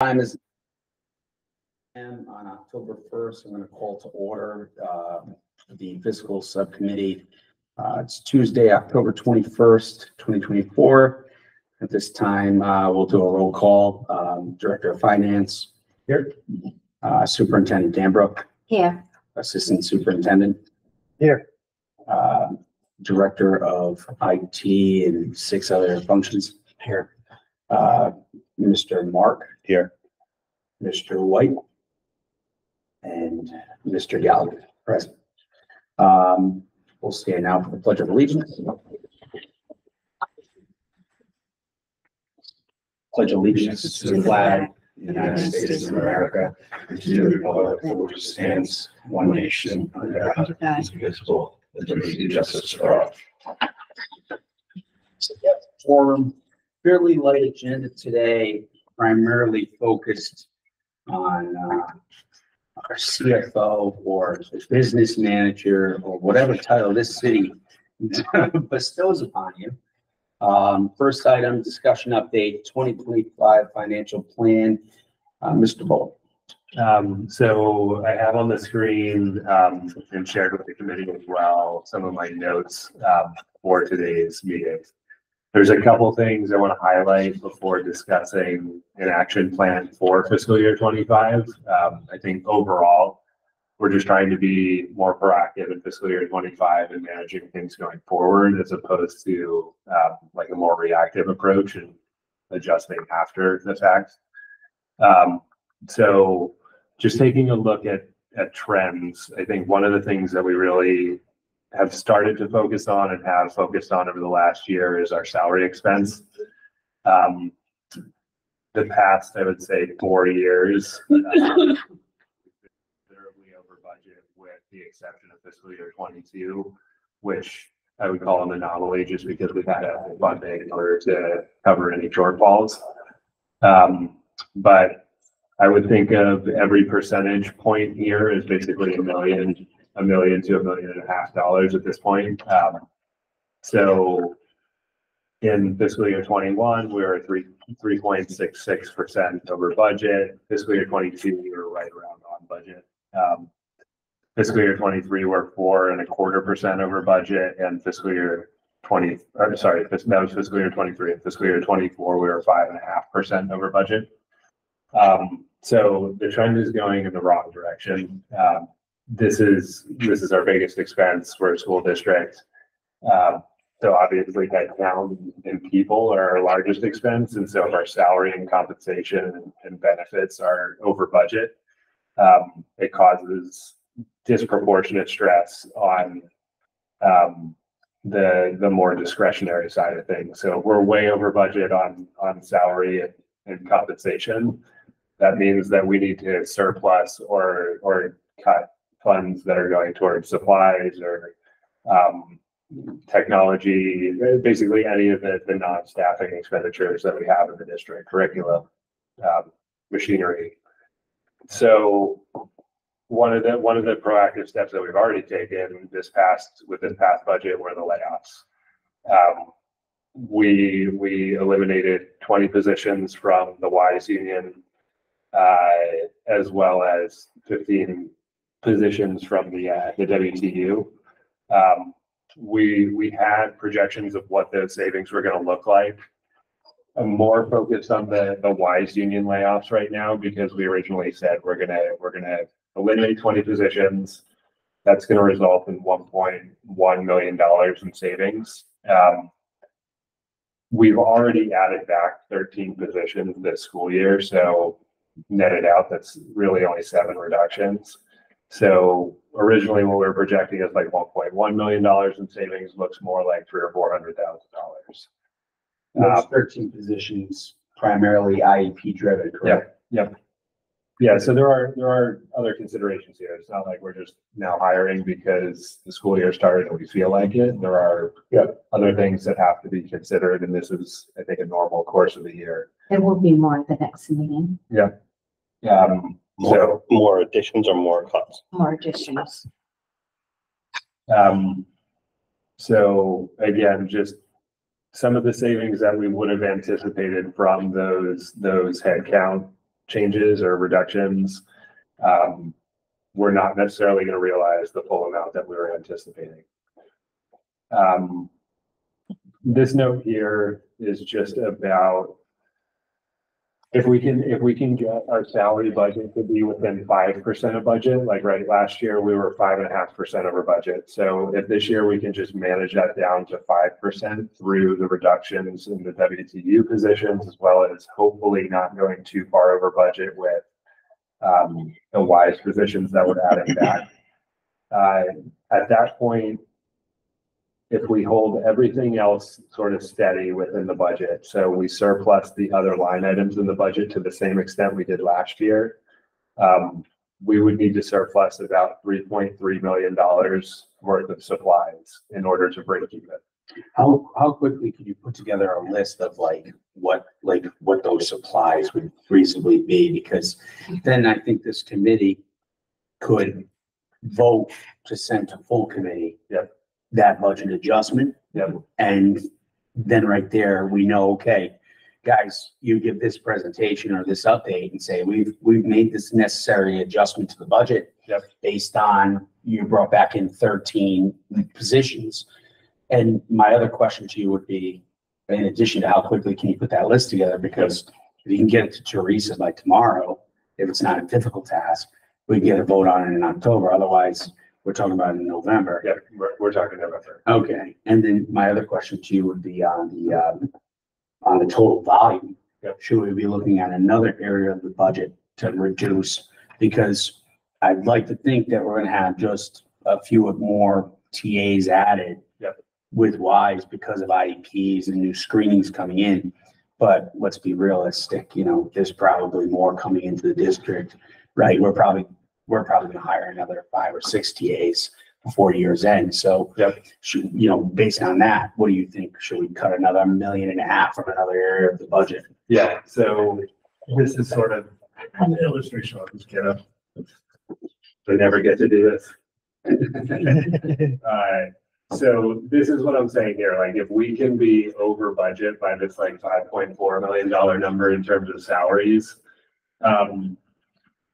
Time is and on October first, I'm gonna call to order, uh, the fiscal subcommittee. Uh, it's Tuesday, October twenty-first, twenty twenty-four. At this time, uh, we'll do a roll call. Um, Director of Finance. Here. Uh, Superintendent Dambruch, Here, Assistant Superintendent. Here. Uh, Director of IT and six other functions. Here. Mr. Mark. Here. Mr. White. And Mr. Gallagher, present. Um, we'll stand now for the pledge of allegiance. Pledge allegiance to the flag, the United States of America, and to the republic for which stands, one nation, under God, indivisible, with liberty and justice for all. Forum, fairly light agenda today, primarily focused on, uh, our CFO or business manager or whatever title this city bestows upon you. Um, first item, discussion update, twenty twenty-five financial plan. Uh, Mr. Bolt. Um, so I have on the screen, um, and shared with the committee as well, some of my notes, um, for today's meeting. There's a couple things I want to highlight before discussing an action plan for fiscal year twenty-five. Um, I think overall, we're just trying to be more proactive in fiscal year twenty-five and managing things going forward as opposed to, um, like a more reactive approach and adjusting after the fact. Um, so just taking a look at, at trends, I think one of the things that we really have started to focus on and have focused on over the last year is our salary expense. Um, the past, I would say, four years. uh, Considerably over budget with the exception of fiscal year twenty-two, which I would call an anomaly just because we've had a funding in order to cover any shortfalls. Um, but I would think of every percentage point here is basically a million, a million to a million and a half dollars at this point. Um, so in fiscal year twenty-one, we were three, three point six six percent over budget. Fiscal year twenty-two, we were right around on budget. Um, fiscal year twenty-three, we're four and a quarter percent over budget and fiscal year twenty, or sorry, that was fiscal year twenty-three. And Fiscal year twenty-four, we were five and a half percent over budget. Um, so the trend is going in the wrong direction. Um, this is, this is our biggest expense for a school district. Um, so obviously headcount and people are our largest expense, and so our salary and compensation and- benefits are over budget. Um, it causes disproportionate stress on um, the, the more discretionary side of things. So we're way over budget on, on salary and, and compensation. That means that we need to surplus or, or cut funds that are going towards supplies or, um, technology, basically any of the, the non-staffing expenditures that we have in the district, curriculum, um, machinery. So one of the, one of the proactive steps that we've already taken this past, with this past budget were the layoffs. Um, we, we eliminated twenty positions from the WISE union, uh, as well as fifteen positions from the, uh, the WTU. Um, we, we had projections of what those savings were gonna look like. I'm more focused on the, the WISE union layoffs right now because we originally said we're gonna, we're gonna eliminate twenty positions. That's gonna result in one point one million dollars in savings. Um, we've already added back thirteen positions this school year, so netted out, that's really only seven reductions. So originally what we were projecting is like one point one million dollars in savings, looks more like three or four hundred thousand dollars. Those thirteen positions primarily IEP driven, correct? Yep. Yeah, so there are, there are other considerations here. It's not like we're just now hiring because the school year started and we feel like it. There are Yep. other things that have to be considered, and this is, I think, a normal course of the year. It will be more at the next meeting, Um, so, More, more additions or more cuts? more additions. um, so again, just some of the savings that we would have anticipated from those, those headcount changes or reductions, um, we're not necessarily gonna realize the full amount that we were anticipating. Um, this note here is just about if we can, if we can get our salary budget to be within five percent of budget, like right, last year, we were five and a half percent our budget. So if this year we can just manage that down to five percent through the reductions in the WTU positions, as well as hopefully not going too far over budget with um, the wise positions that we're adding back. Uh, at that point, if we hold everything else sort of steady within the budget, so we surplus the other line items in the budget to the same extent we did last year, um, we would need to surplus about three point three million dollars worth of supplies in order to break even. How, how quickly could you put together a list of like, what, like, what those supplies would reasonably be? Because then I think this committee could vote to send to full committee. Yep. That budget adjustment. Yep. And then right there, we know, okay, guys, you give this presentation or this update and say, we've, we've made this necessary adjustment to the budget. Yep. Based on, you brought back in thirteen positions. And my other question to you would be, in addition to how quickly can you put that list together? Because if you can get it to Teresa by tomorrow, if it's not a difficult task, we can get a vote on it in October. Otherwise, we're talking about in November. Yeah, we're, we're talking November. Okay, and then my other question to you would be on the, um, on the total volume. Yep. Should we be looking at another area of the budget to reduce? Because I'd like to think that we're gonna have just a few of more TAs added. Yep. With WISE because of IEPs and new screenings coming in. But let's be realistic, you know, there's probably more coming into the district, right? We're probably, we're probably gonna hire another five or six TAs before year's end, so. Yep. Should, you know, based on that, what do you think? Should we cut another million and a half from another area of the budget? Yeah, so this is sort of an illustration of this kid. They never get to do this. Uh, so this is what I'm saying here, like if we can be over budget by this like five point four million dollar number in terms of salaries. Um,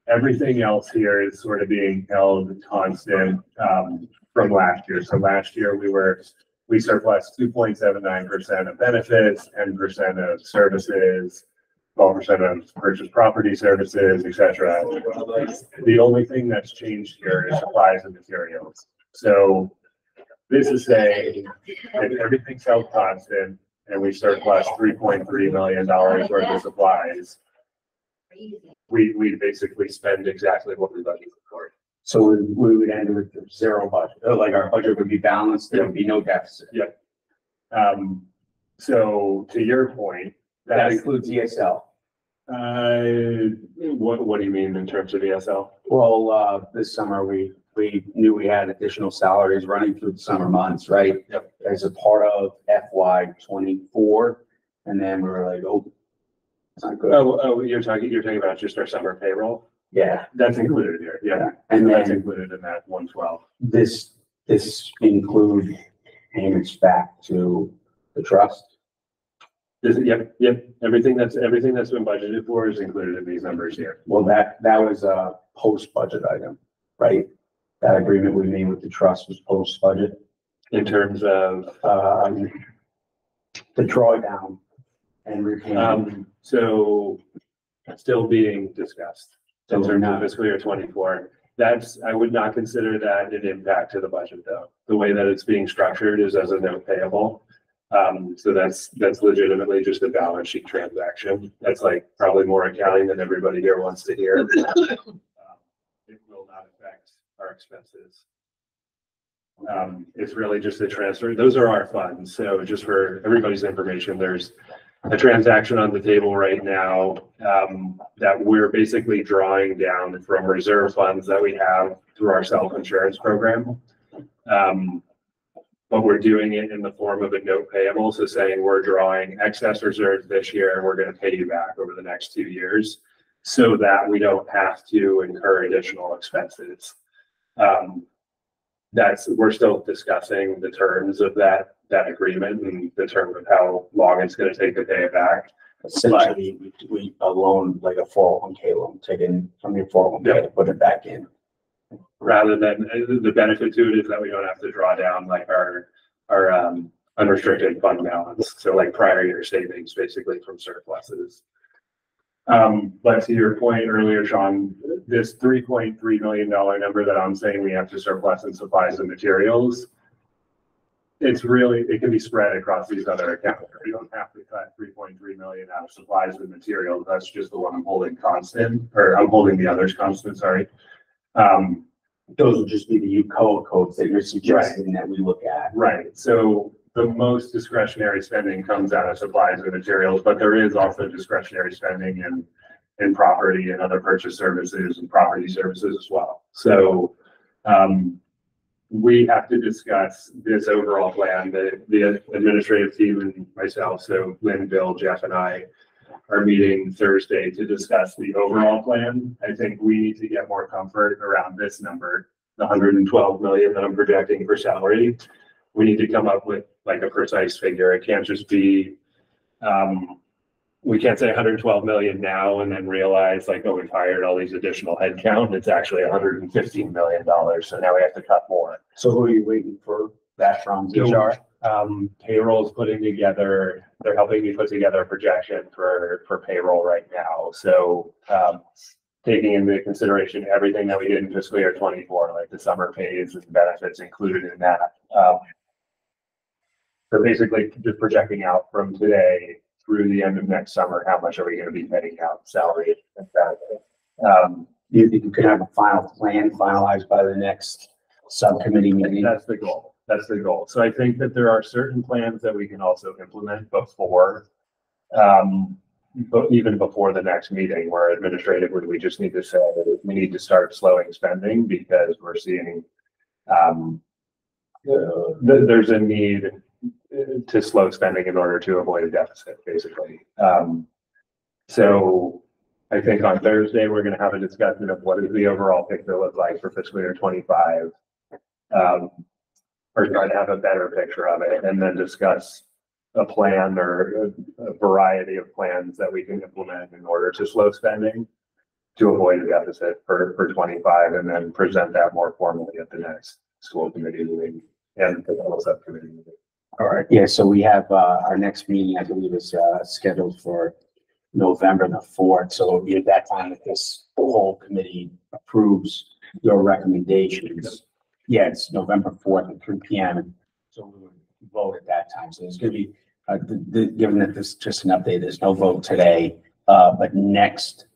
everything else here is sort of being held constant, um, from last year. So last year we were, we surplus two point seven nine percent of benefits, ten percent of services, twelve percent of purchase property services, et cetera. The only thing that's changed here is supplies and materials. So this is saying if everything's held constant and we surplus three point three million dollars worth of supplies, we, we basically spend exactly what we budgeted for. So we, we would end with zero budget, or like our budget would be balanced, there would be no deficit. Um, so to your point, That that's, includes ESL. uh, what, what do you mean in terms of ESL? Well, uh, this summer, we, we knew we had additional salaries running through the summer months, right? Yep. As a part of FY twenty-four, and then we were like, oh, it's not good. Oh, oh, you're talking, you're talking about just our summer payroll? Yeah, That's included here, yeah. and That's then included in that one twelve. this, this include payments back to the trust. Is it, yep, yep, everything that's, everything that's been budgeted for is included in these numbers here. Well, that, that was a post-budget item, right? That agreement we made with the trust was post-budget. In terms of, um, the drawdown and repayment. um, so still being discussed. So In we're terms not- of fiscal year twenty-four, that's, I would not consider that an impact to the budget though. The way that it's being structured is as a note payable. Um, so that's, that's legitimately just a balance sheet transaction. That's like probably more accounting than everybody here wants to hear. Um, It will not affect our expenses. Um, it's really just a transfer. Those are our funds. So just for everybody's information, there's a transaction on the table right now, um, that we're basically drawing down from reserve funds that we have through our self-insurance program. Um, but we're doing it in the form of a note payable, so saying we're drawing excess reserves this year and we're gonna pay you back over the next two years. So that we don't have to incur additional expenses. Um, that's, we're still discussing the terms of that, that agreement and the term of how long it's gonna take to pay it back. essentially, we, we a loan, like a four oh one K loan, taken from your four oh one K to put it back in. rather than, uh, the benefit to it is that we don't have to draw down like our, our, um, unrestricted fund balance. So like prior year savings basically from surpluses. Um, but to your point earlier, Sean, this three point three million dollar number that I'm saying we have to surplus in supplies and materials. It's really, it can be spread across these other accounts. We don't have to cut three point three million out of supplies and materials. That's just the one I'm holding constant, or I'm holding the others constant, sorry. Um, Those would just be the UCOA codes that you're suggesting that we look at. Right, so the most discretionary spending comes out of supplies and materials, but there is also discretionary spending in, in property and other purchase services and property services as well. So, um, we have to discuss this overall plan, the, the administrative team and myself, so Lynn, Bill, Jeff and I are meeting Thursday to discuss the overall plan. I think we need to get more comfort around this number, the hundred and twelve million that I'm projecting for salary we need to come up with like a precise figure. It can't just be, um, we can't say hundred and twelve million now and then realize like, oh, we've hired all these additional headcount. It's actually hundred and fifteen million dollars. So now we have to cut more. So who are you waiting for that from, HR? Um, payroll's putting together, they're helping me put together a projection for, for payroll right now. So, um, taking into consideration everything that we did in fiscal year twenty-four, like the summer pays and benefits included in that. Um, so basically just projecting out from today through the end of next summer, how much are we gonna be paying out salary and benefits? Um, You think you could have a final plan finalized by the next subcommittee meeting? That's the goal. That's the goal. So I think that there are certain plans that we can also implement before, um, but even before the next meeting where administratively, we just need to say that we need to start slowing spending because we're seeing, um, uh, th- there's a need to slow spending in order to avoid a deficit, basically. Um, so I think on Thursday, we're gonna have a discussion of what the overall picture look like for fiscal year twenty-five. Um, or try to have a better picture of it and then discuss a plan or a, a variety of plans that we can implement in order to slow spending to avoid a deficit for, for twenty-five and then present that more formally at the next school committee meeting and the subcommittee meeting. All right, yeah, so we have, uh, our next meeting, I believe, is, uh, scheduled for November the fourth, so it'll be at that time that this whole committee approves your recommendations. Yeah, it's November fourth at three P M, so we would vote at that time, so there's gonna be, uh, given that this is just an update, there's no vote today, uh, but next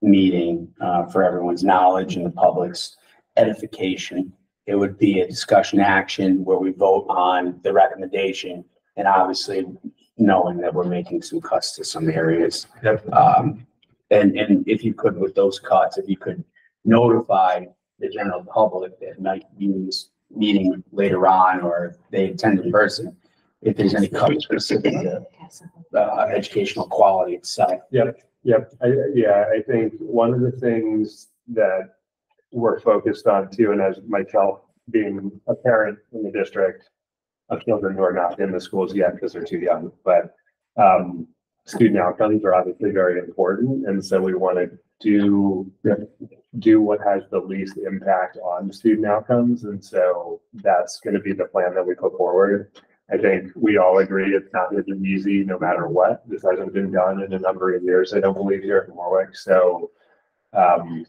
meeting, uh, for everyone's knowledge and the public's edification, it would be a discussion action where we vote on the recommendation and obviously knowing that we're making some cuts to some areas. Yep. Um, and, and if you could with those cuts, if you could notify the general public that might be this meeting later on or they attend in person, if there's any cuts specific to, uh, educational quality itself. Yep, I, yeah, I think one of the things that we're focused on too, and as myself being a parent in the district of children who are not in the schools yet because they're too young, but um, student outcomes are obviously very important, and so we want to do do what has the least impact on student outcomes, and so that's going to be the plan that we put forward. I think we all agree it's not going to be easy no matter what. This hasn't been done in a number of years, I don't believe here in Warwick, so um,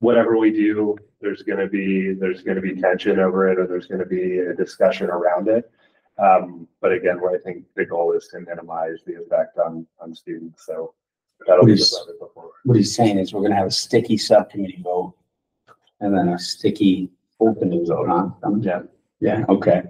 whatever we do, there's gonna be, there's gonna be tension over it, or there's gonna be a discussion around it. Um, but again, what I think the goal is to minimize the effect on, on students, so. That'll be the Please. before. What he's saying is we're gonna have a sticky subcommittee vote and then a sticky opening vote on, Yeah. yeah, okay.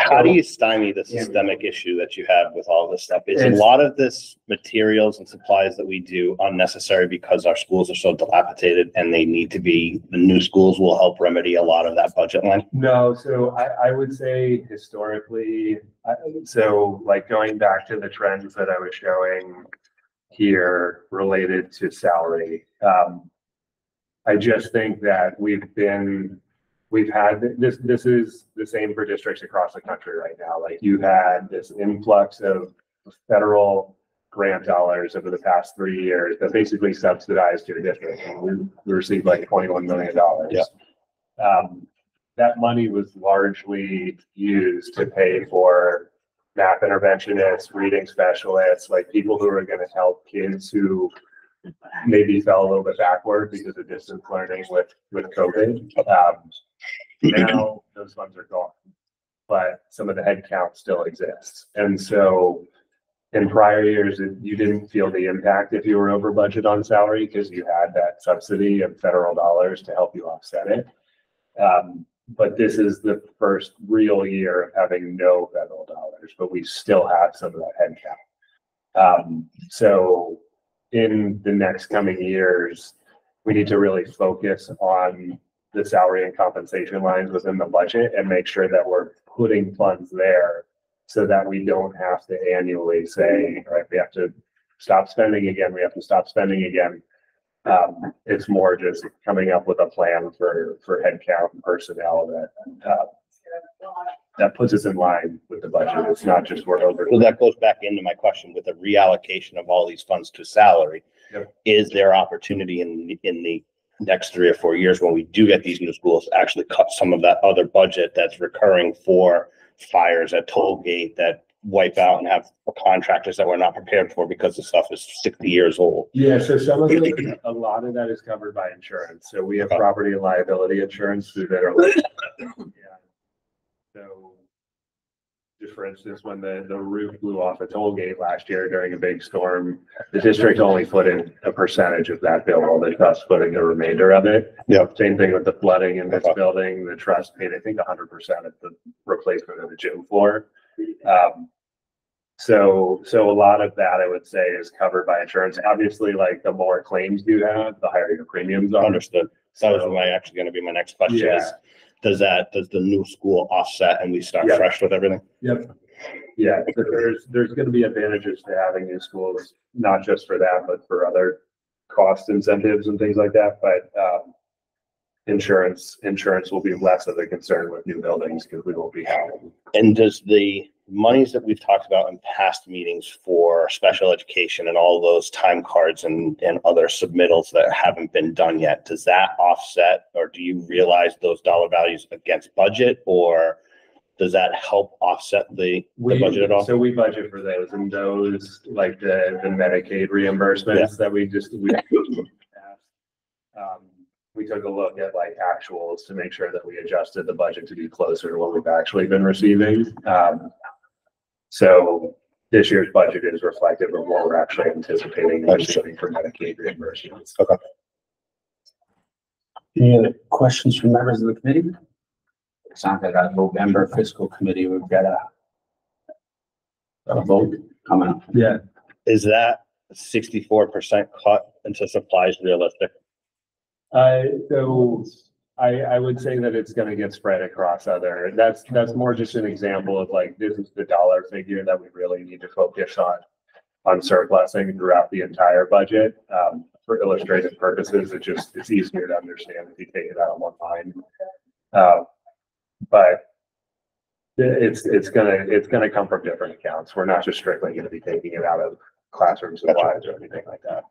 How do you stymie the systemic issue that you have with all this stuff? Is a lot of this materials and supplies that we do unnecessary because our schools are so dilapidated and they need to be, the new schools will help remedy a lot of that budget line? No, so I, I would say historically, I, so like going back to the trends that I was showing here related to salary, um, I just think that we've been, we've had, this, this is the same for districts across the country right now. Like you had this influx of federal grant dollars over the past three years that basically subsidized your district. And We we received like twenty-one million dollars. Yeah. Um, that money was largely used to pay for math interventionists, reading specialists, like people who are gonna help kids who maybe fell a little bit backward because of distance learning with, with COVID. Um, now those funds are gone, but some of the headcount still exists. And so in prior years, it- you didn't feel the impact if you were over budget on salary because you had that subsidy of federal dollars to help you offset it. Um, but this is the first real year of having no federal dollars, but we still have some of that headcount. Um, so in the next coming years, we need to really focus on the salary and compensation lines within the budget and make sure that we're putting funds there so that we don't have to annually say, right, we have to stop spending again, we have to stop spending again. Um, it's more just coming up with a plan for, for headcount and personnel that, uh, that puts us in line with the budget. It's not just we're over. So that goes back into my question with the reallocation of all these funds to salary. Yep. Is there opportunity in, in the next three or four years when we do get these new schools, to actually cut some of that other budget that's recurring for fires at toll gate that wipe out and have contractors that we're not prepared for because the stuff is sixty years old? Yeah, so some of it, a lot of that is covered by insurance. So we have property and liability insurance through that. Yeah. So just for instance, when the, the roof blew off a toll gate last year during a big storm, the district only put in a percentage of that bill, while the trust put in the remainder of it. Yep. Same thing with the flooding in this Okay. building. The trust paid, I think, hundred percent of the replacement of the gym floor. Um, so, so a lot of that I would say is covered by insurance. Obviously, like the more claims you have, the higher your premiums are. Understood. That was So- my, actually gonna be my next question is. Does that, does the new school offset and we start Yeah. fresh with everything? Yep. Yeah, so there's, there's gonna be advantages to having new schools, not just for that, but for other cost incentives and things like that, but, um, insurance, insurance will be less of a concern with new buildings because we won't be having. And does the monies that we've talked about in past meetings for special education and all those time cards and, and other submittals that haven't been done yet, does that offset or do you realize those dollar values against budget or does that help offset the, the We, budget at all? so we budget for those and those, like the, the Medicaid reimbursements that we just, we. Um, we took a look at like actuals to make sure that we adjusted the budget to be closer to what we've actually been receiving. Um, so this year's budget is reflective of what we're actually anticipating receiving for Medicaid reimbursements. Okay. Any other questions from members of the committee? It's not that our November fiscal committee, we've got a a vote coming up. Yeah. Is that sixty-four percent cut into supplies realistic? Uh, so I, I would say that it's gonna get spread across other, that's, that's more just an example of like, this is the dollar figure that we really need to focus on. On surplusing throughout the entire budget, um, for illustrative purposes, it just, it's easier to understand if you take it out of one line. Uh, but it's, it's gonna, it's gonna come from different accounts, we're not just strictly gonna be taking it out of classroom supplies or anything like that.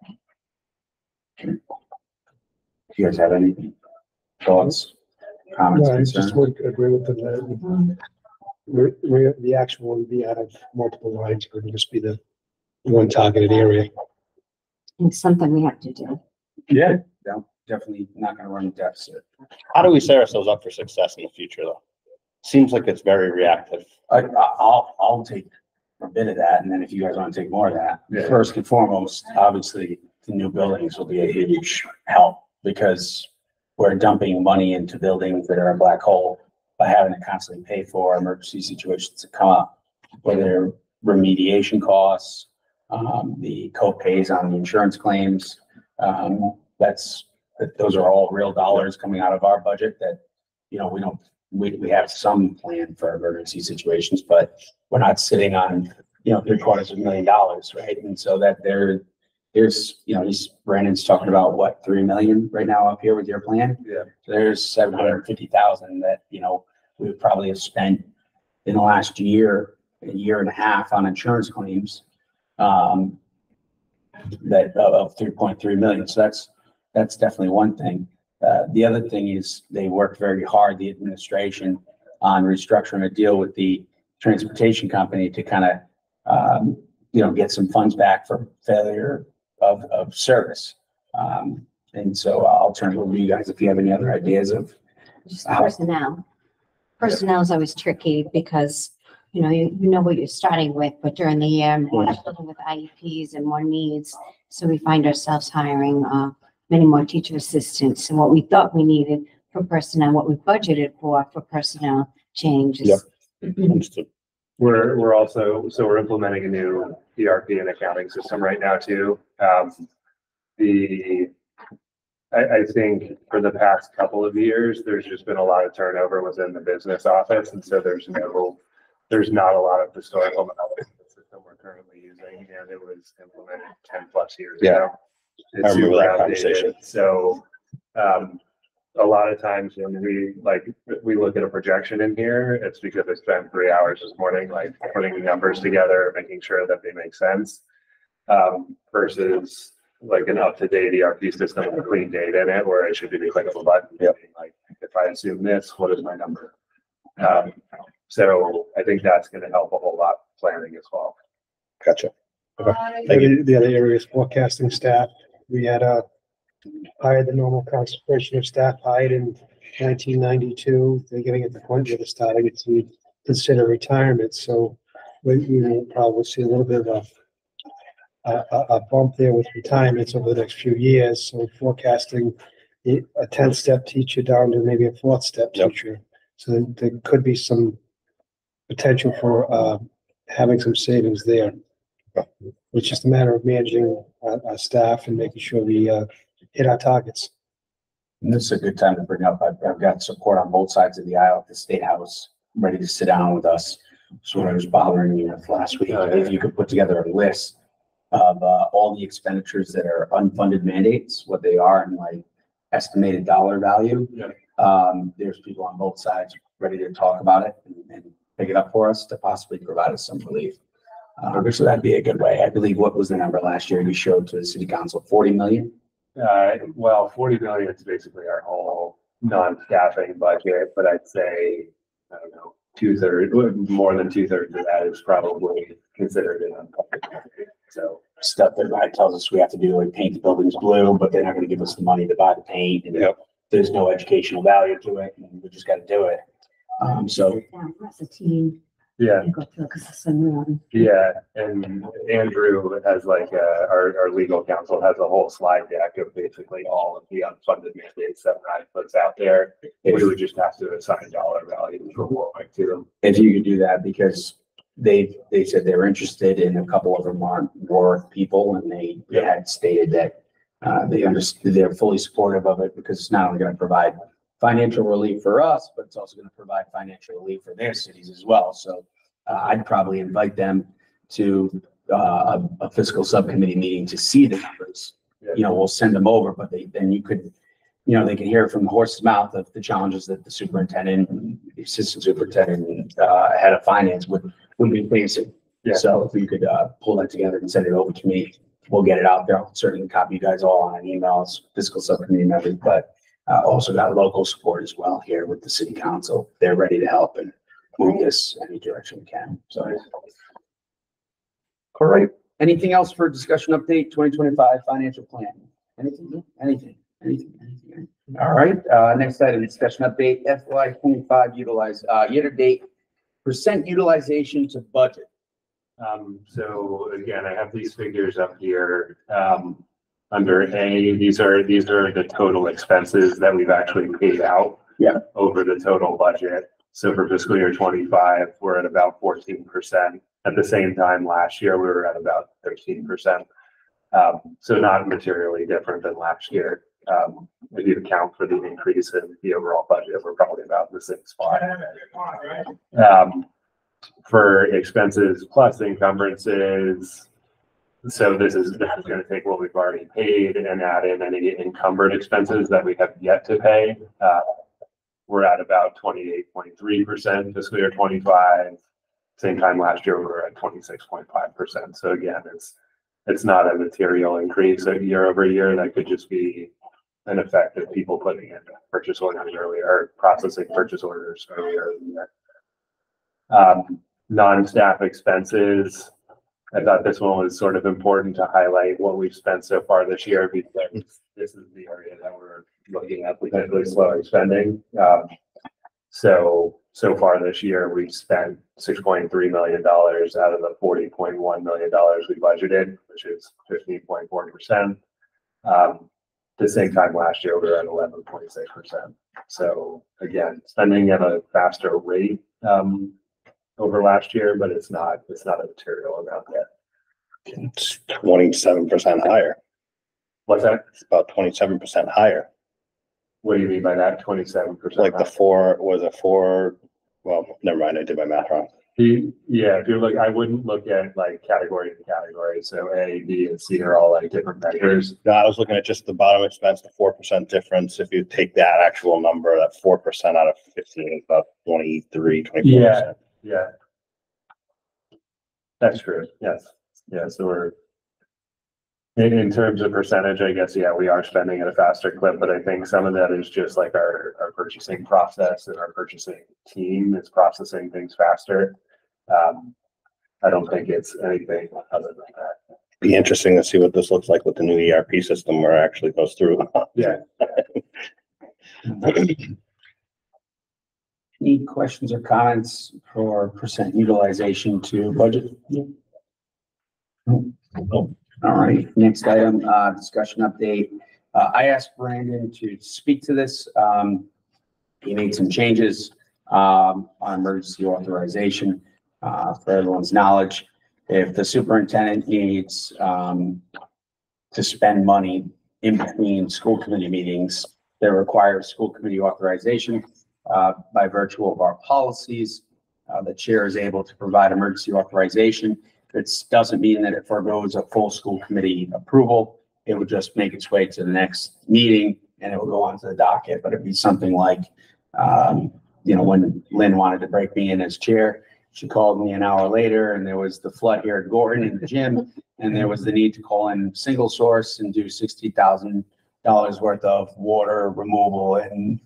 Do you guys have any thoughts, comments, No, I just would agree with them that we, we, the actual would be out of multiple lines, it would just be the one targeted area. It's something we have to do. Yeah. No, definitely not gonna run a deficit. How do we set ourselves up for success in the future though? Seems like it's very reactive. I, I'll, I'll take a bit of that, and then if you guys wanna take more of that. Yeah. First and foremost, obviously, the new buildings will be a huge help, because we're dumping money into buildings that are a black hole by having to constantly pay for emergency situations that come up, whether remediation costs, um, the co-pays on the insurance claims. Um, that's, that, those are all real dollars coming out of our budget that, you know, we don't, we, we have some plan for emergency situations, but we're not sitting on, you know, three quarters of a million dollars, right? And so that there, there's, you know, he's, Brandon's talking about what, three million right now up here with your plan? Yeah. So There's seven hundred and fifty thousand that, you know, we would probably have spent in the last year, a year and a half on insurance claims. Um, that, of, of three point three million. So that's, that's definitely one thing. Uh, the other thing is they worked very hard, the administration, on restructuring a deal with the transportation company to kind of, um, you know, get some funds back for failure of, of service. Um, and so I'll turn it over to you guys if you have any other ideas of, Just Wow. personnel. Personnel is always tricky because, you know, you, you know what you're starting with, but during the year, we're dealing with IEPs and more needs. So we find ourselves hiring, uh, many more teacher assistants and what we thought we needed for personnel, what we budgeted for, for personnel changes. Understood. We're, we're also, so we're implementing a new ERP and accounting system right now too. Um, the, I, I think for the past couple of years, there's just been a lot of turnover within the business office. And so there's no, there's not a lot of historical knowledge of the system we're currently using and it was implemented ten plus years Yeah. ago. It's I remember that outdated. conversation. So, um, a lot of times when we, like, we look at a projection in here, it's because I spent three hours this morning, like, putting the numbers together, making sure that they make sense. Um, versus like an up-to-date ERP system with clean data in it, where it should be a click of a button. Yep. Like, if I assume this, what is my number? Um, so I think that's gonna help a whole lot planning as well. Gotcha. Thank The, the other area is forecasting staff. We had a hired the normal concentration of staff hired in nineteen ninety-two. They're getting at the point where they're starting to consider retirement, so we, we will probably see a little bit of a a, a- a bump there with retirements over the next few years, so forecasting a a tenth-step teacher down to maybe a fourth-step Yep. teacher. So there- there could be some potential for, uh, having some savings there. It's just a matter of managing our, our staff and making sure we, uh, hit our targets. and this is a good time to bring up, I've, I've got support on both sides of the aisle at the State House, ready to sit down with us. So what I was bothering you with last week, Oh, if you could put together a list of, uh, all the expenditures that are unfunded mandates, what they are and like estimated dollar value. Yeah. Um, there's people on both sides ready to talk about it and, and pick it up for us to possibly provide us some relief. Uh, so that'd be a good way. I believe, what was the number last year you showed to the city council? Forty million? Uh, well, forty million is basically our whole non-staffing budget, but I'd say, I don't know, two thirds, more than two thirds of that is probably considered an unfunded. So, stuff that RIDE tells us we have to do, like paint the buildings blue, but they're not gonna give us the money to buy the paint. and Yep. There's no educational value to it, and we just gotta do it. Um, so, That's a team. Yeah, to go through, because it's a new one. yeah, and Andrew has like, uh, our, our legal counsel has a whole slide deck of basically all of the unfunded mandates that RIDE puts out there. We would just have to assign dollar value for Warwick to them. if you could do that, because they, they said they were interested in a couple of them aren't Warwick people, and they they had stated that uh, they understood, they're fully supportive of it, because it's not only gonna provide financial relief for us, but it's also gonna provide financial relief for their cities as well. So uh, I'd probably invite them to uh, a a fiscal subcommittee meeting to see the numbers. You know, we'll send them over, but they, then you could, you know, they can hear from the horse's mouth of the challenges that the superintendent, the assistant superintendent, and, uh, head of finance would, would be facing. Yeah. So if you could, uh, pull that together and send it over to me, we'll get it out there. I'll certainly copy you guys all on an email as fiscal subcommittee members, but uh, also got local support as well here with the city council. They're ready to help and move this any direction we can. So. All right. Anything else for discussion update, twenty twenty-five financial plan? Anything, anything, anything, anything? All right, uh, next item, discussion update FY twenty-five utilize, uh, year-to-date percent utilization to budget. Um, so again, I have these figures up here, um, under A, these are, these are the total expenses that we've actually paid out. Yeah. Over the total budget. So for fiscal year twenty-five, we're at about fourteen percent. At the same time, last year, we were at about thirteen percent. Um, so not materially different than last year. Um, if you account for the increase in the overall budget, we're probably about the same spot. Um, for expenses plus encumbrances. So this is, is gonna take what we've already paid and add in any encumbered expenses that we have yet to pay. Uh, We're at about twenty-eight point three percent fiscal year twenty-five. Same time last year, we were at twenty-six point five percent. So again, it's it's not a material increase year over year. That could just be an effect of people putting in purchase orders earlier, or processing purchase orders earlier in the year. Um, non-staff expenses. I thought this one was sort of important to highlight what we've spent so far this year because this is the area that we're looking at potentially slowing spending. Um, so, so far this year, we've spent six point three million dollars out of the forty point one million dollars we budgeted, which is fifteen point four percent. Um, the same time last year, we were at eleven point six percent. So again, spending at a faster rate, um, over last year, but it's not, it's not a material amount yet. It's twenty-seven percent higher. What's that? It's about twenty-seven percent higher. What do you mean by that? Twenty-seven percent? Like the four, was it four? Well, never mind, I did my math wrong. Yeah, if you look, I wouldn't look at like category to category. So A, B, and C are all like different measures. No, I was looking at just the bottom expense, the four percent difference. If you take that actual number, that four percent out of fifteen is about 23, 24 percent. Yeah. That's true, yes. Yeah, so we're in, in terms of percentage, I guess, yeah, we are spending at a faster clip, but I think some of that is just like our, our purchasing process and our purchasing team is processing things faster. Um, I don't think it's anything other than that. Be interesting to see what this looks like with the new ERP system where it actually goes through. Yeah. Any questions or comments for percent utilization to budget? All right, next item, uh, discussion update. Uh, I asked Brandon to speak to this. Um, he made some changes, um, on emergency authorization, uh, for everyone's knowledge. If the superintendent needs, um, to spend money in between school committee meetings, that requires school committee authorization by virtue of our policies. Uh, the chair is able to provide emergency authorization. It doesn't mean that it forgoes a full school committee approval. It would just make its way to the next meeting and it will go onto the docket, but it'd be something like, um, you know, when Lynn wanted to break me in as chair, she called me an hour later and there was the flood here at Gorton in the gym. And there was the need to call in single source and do sixty thousand dollars worth of water removal and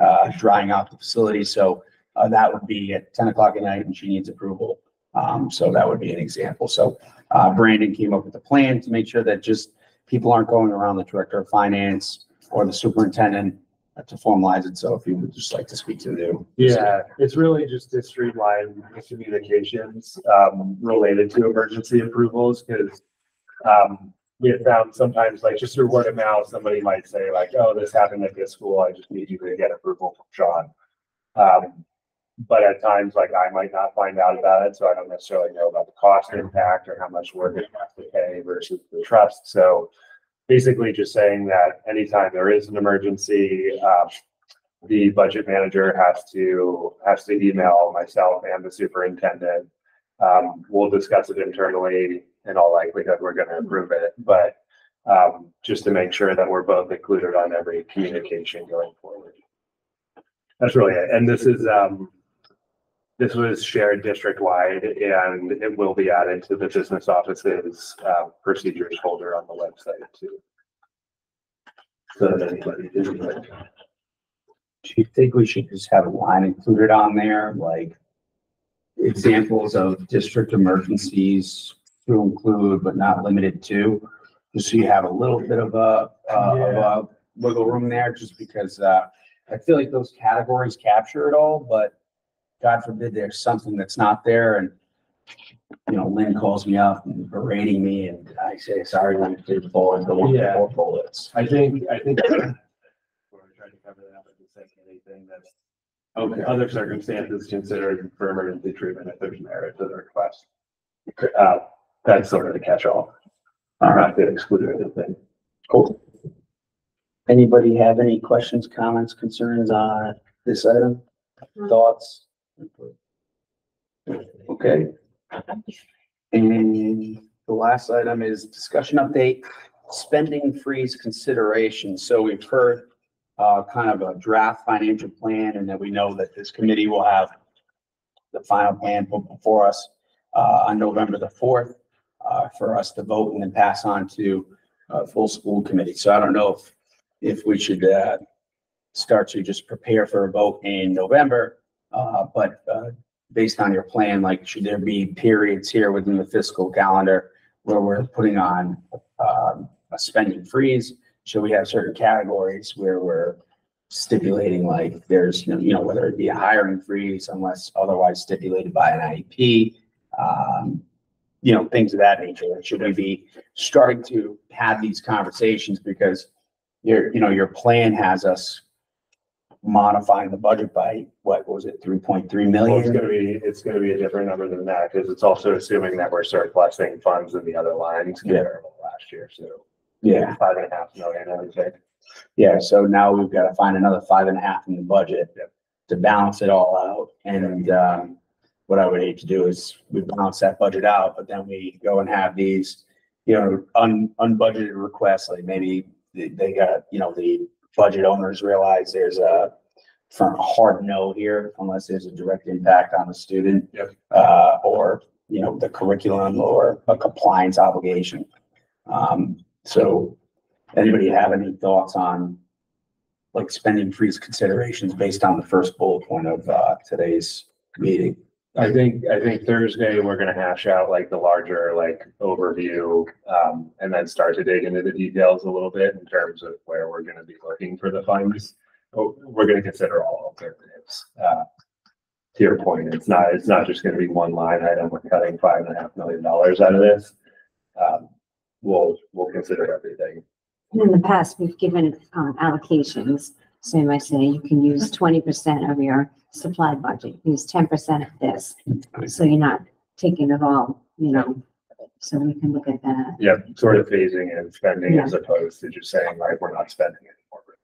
uh, drying out the facility. So uh, that would be at ten o'clock at night and she needs approval. Um, so that would be an example. So uh, Brandon came up with a plan to make sure that just people aren't going around the director of finance or the superintendent to formalize it. So if you would just like to speak to the. Yeah, it's really just to streamline the communications, um, related to emergency approvals, because, um, we have found sometimes, like, just through word of mouth, somebody might say like, oh, this happened at this school, I just need you to get approval from Sean. Um, but at times, like, I might not find out about it, so I don't necessarily know about the cost impact or how much work it has to pay versus the trust, so basically just saying that anytime there is an emergency, um, the budget manager has to, has to email myself and the superintendent. Um, we'll discuss it internally. In all likelihood, we're gonna approve it, but, um, just to make sure that we're both included on every communication going forward. That's really it. And this is, um, this was shared district-wide and it will be added to the business offices, uh, procedures folder on the website too. So that anybody can like, Do you think we should just have a line included on there, like examples of district emergencies to include but not limited to? Just so you have a little bit of a, uh, of a wiggle room there, just because, uh, I feel like those categories capture it all, but God forbid there's something that's not there and, you know, Lynn calls me up and berating me and I say, sorry, Lynn, did fall and go Yeah. four bullets. I think, I think. We're trying to cover that, but just saying anything that's Okay. other circumstances considered for emergency treatment if there's merit to the request. Uh, that's sort of the catch-all. All right. Not to exclude anything. Cool. Anybody have any questions, comments, concerns on this item? Thoughts? Okay. And the last item is discussion update, spending freeze consideration. So we've heard uh, kind of a draft financial plan and then we know that this committee will have the final plan put before us uh, on November the fourth. Uh, for us to vote and then pass on to, uh, full school committee. So I don't know if, if we should, uh, start to just prepare for a vote in November. Uh, but, uh, based on your plan, like, should there be periods here within the fiscal calendar where we're putting on, um, a spending freeze? Should we have certain categories where we're stipulating like there's, you know, you know, whether it be a hiring freeze unless otherwise stipulated by an IEP? Um, you know, things of that nature. Should we be starting to have these conversations because your, you know, your plan has us modifying the budget by, what was it, three point three Well, it's million? gonna be, it's gonna be a different number than that, because it's also assuming that we're surplusing funds in the other lines compared to last year, so. Yeah, Five and a half million, I would say. yeah. So now we've got to find another five and a half in the budget to balance it all out. And, um, what I would hate to do is we balance that budget out, but then we go and have these, you know, un, unbudgeted requests, like maybe they, they got, you know, the budget owners realize there's a firm hard no here unless there's a direct impact on the student. Yep. Uh, or, you know, the curriculum or a compliance obligation. Um, so anybody have any thoughts on like spending freeze considerations based on the first bullet point of, uh, today's meeting? I think, I think Thursday, we're gonna hash out like the larger like overview, um, and then start to dig into the details a little bit in terms of where we're gonna be looking for the funds. Oh, We're gonna consider all alternatives. Uh, To your point, it's not, it's not just gonna be one line item. We're cutting five and a half million dollars out of this. Um, We'll, we'll consider everything. In the past, we've given um, allocations. So I say you can use twenty percent of your supply budget, use ten percent of this. So you're not taking it all, you know, so we can look at that. Yeah, sort of phasing and spending as opposed to just saying like, we're not spending anymore.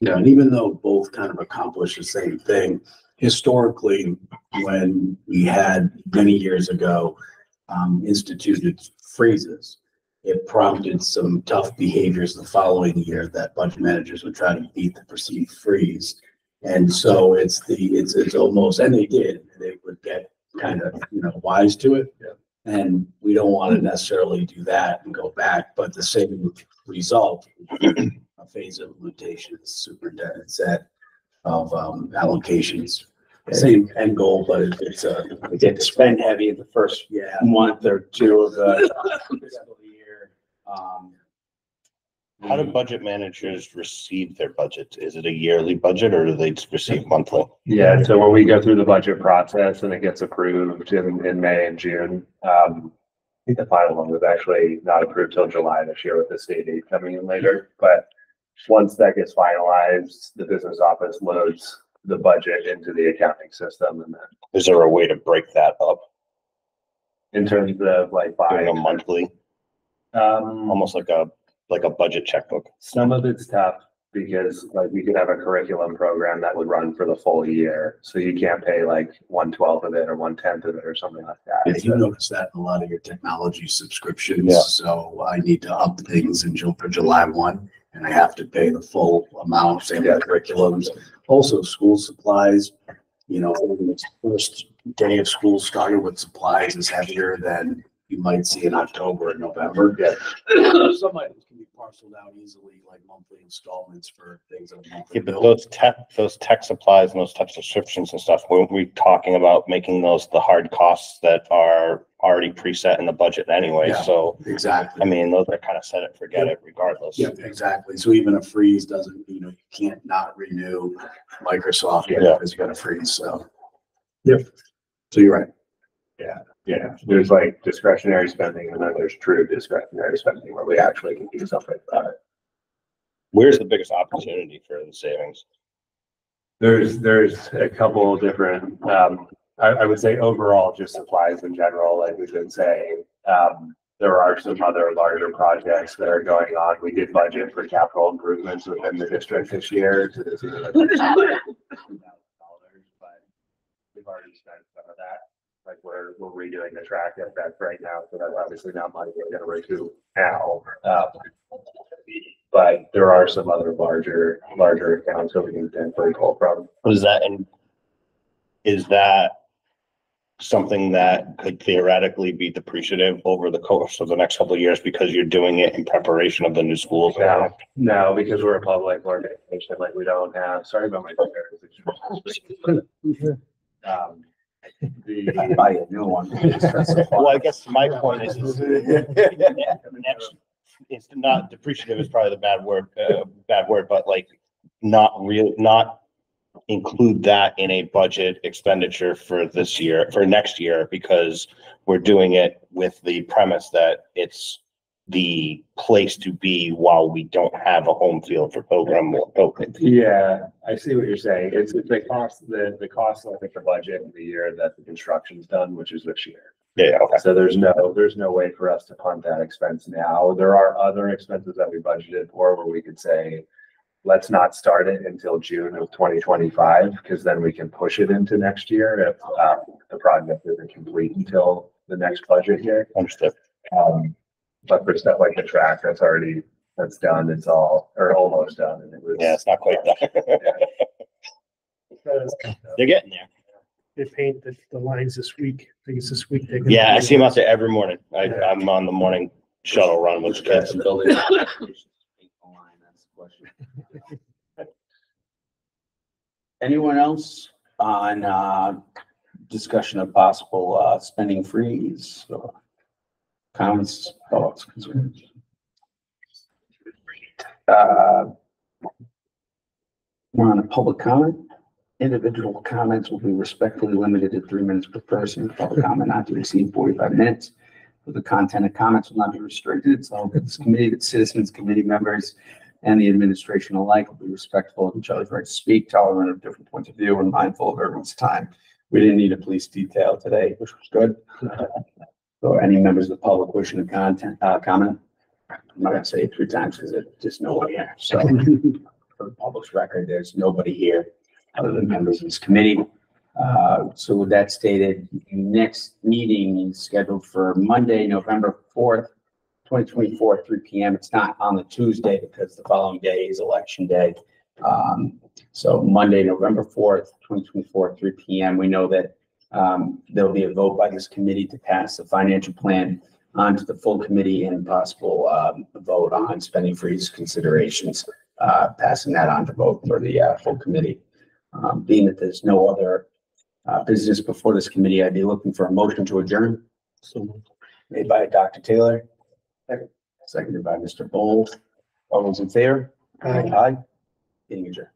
Yeah, and even though both kind of accomplish the same thing, historically, when we had many years ago um, instituted freezes, it prompted some tough behaviors the following year that budget managers would try to beat the perceived freeze. And so it's the, it's, it's almost, and they did, they would get kind of, you know, wise to it. Yeah. And we don't want to necessarily do that and go back, but the same result, a phase of implementation, superintendent said, of um, allocations. Same end goal, but it's a, We did spend heavy in the first yeah, month or two of the. Um, How do budget managers receive their budget? Is it a yearly budget or do they receive monthly? Yeah, so when we go through the budget process and it gets approved in, in May and June, um, I think the final one was actually not approved till July this year with the state aid coming in later, but once that gets finalized, the business office loads the budget into the accounting system and then Is there a way to break that up, in terms of like by, doing a monthly, um, almost like a, like a budget checkbook? Some of it's tough because like we could have a curriculum program that would run for the full year. So you can't pay like one twelfth of it or one tenth of it or something like that. if you So- notice that in a lot of your technology subscriptions, Yeah. so I need to up things in Ju- for July one. And I have to pay the full amount, same with curriculums, also school supplies. You know, the first day of school started with supplies is heavier than you might see in October and November. Yeah. Some items can be parceled out easily, like monthly installments for things that are monthly Yeah, but billed. those tech, those tech supplies and those tech subscriptions and stuff, weren't we talking about making those the hard costs that are already preset in the budget anyway? Yeah. So, Exactly. I mean, those are kind of set it, forget it regardless. Yeah, exactly. So even a freeze doesn't, you know, you can't not renew Microsoft Yeah. because you got a freeze, so. Yep. So you're right. Yeah, there's like discretionary spending and then there's true discretionary spending where we actually can do something about it. Where's the biggest opportunity for the savings? There's, there's a couple different, um, I, I would say overall, just supplies in general, like we've been saying. Um, there are some other larger projects that are going on. We did budget for capital improvements within the district this year to the tune of $2,000, but We've already spent some of that, like we're, we're redoing the track at that right now, so that's obviously not money we're gonna recoup now. Um, But there are some other larger, larger accounts that we can then pull from. Was that, and is that something that could theoretically be depreciative over the course of the next couple of years because you're doing it in preparation of the new schools? No, no, because we're a public organization, like we don't have, sorry about my. Um, The, Buy a new one. Well, I guess my point is, is next, it's not depreciative is probably the bad word, uh, bad word, but like not real, not include that in a budget expenditure for this year, for next year, because we're doing it with the premise that it's the place to be while we don't have a home field for Pilgrim or yeah, I see what you're saying. It's, it's the cost, the, the cost, I think, the budget in the year that the construction's done, which is this year. Yeah, okay. So there's no, there's no way for us to punt that expense now. There are other expenses that we budgeted for where we could say, let's not start it until June of twenty twenty-five, because then we can push it into next year if, uh, the project isn't complete until the next budget year. Understood. Um, but for stuff like the track, that's already, that's done, it's all, or almost done, and it was. Yeah, it's not quite done. They're getting there. They paint the, the lines this week. I think it's this week. they're gonna- Yeah, I see them out there every morning. I, I'm on the morning shuttle run with the That's kids. building. That's the question. Anyone else on, uh, discussion of possible, uh, spending freeze? or Comments, thoughts, concerns? Uh, We're on a public comment. Individual comments will be respectfully limited to three minutes per person. Public comment not to exceed forty-five minutes. The content of comments will not be restricted, so this committee, the citizens, committee members, and the administration alike will be respectful of each other's right to speak, tolerant of different points of view, and mindful of everyone's time. We didn't need a police detail today, which was good. So any members of the public wishing to content, uh, comment? I'm not gonna say it three times because it's just no one here, so. For the public's record, there's nobody here other than members of this committee. Uh, so with that stated, next meeting is scheduled for Monday, November fourth, twenty twenty-four, three P M. It's not on the Tuesday because the following day is election day. Um, so Monday, November fourth, twenty twenty-four, three P M. We know that um, there'll be a vote by this committee to pass the financial plan onto the full committee and possible um, vote on spending freeze considerations, uh, passing that on to vote for the uh, full committee. Um, being that there's no other uh, business before this committee, I'd be looking for a motion to adjourn. So made by Dr. Taylor. Seconded by Mr. Bold. All those in favor? Aye. Aye. Meeting adjourned.